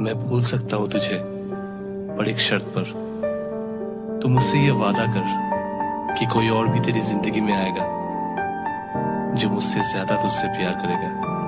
मैं भूल सकता हूँ तुझे पर एक शर्त पर। तू मुझसे ये वादा कर कि कोई और भी तेरी ज़िंदगी में आएगा, जो मुझसे ज़्यादा तुझसे प्यार करेगा।